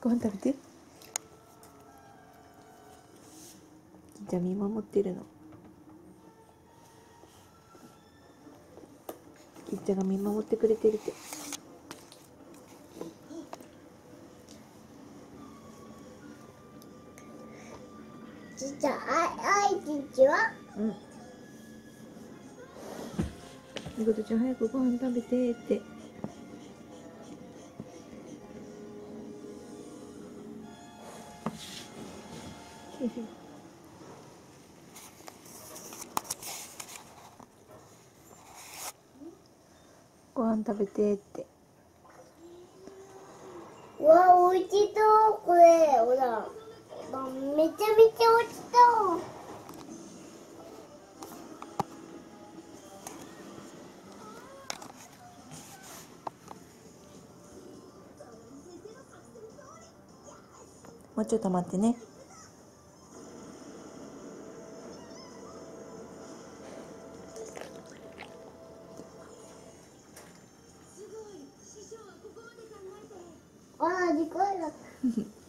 ご飯食べて。金ちゃ見守ってるの。金ちゃんが見守ってくれてるって。ちっちゃいあいちちは？うん。みことちゃん早くご飯食べてって。ご飯食べてって。うわ美味しそう。これほらめちゃもうちょっと待ってねあら、理解だった。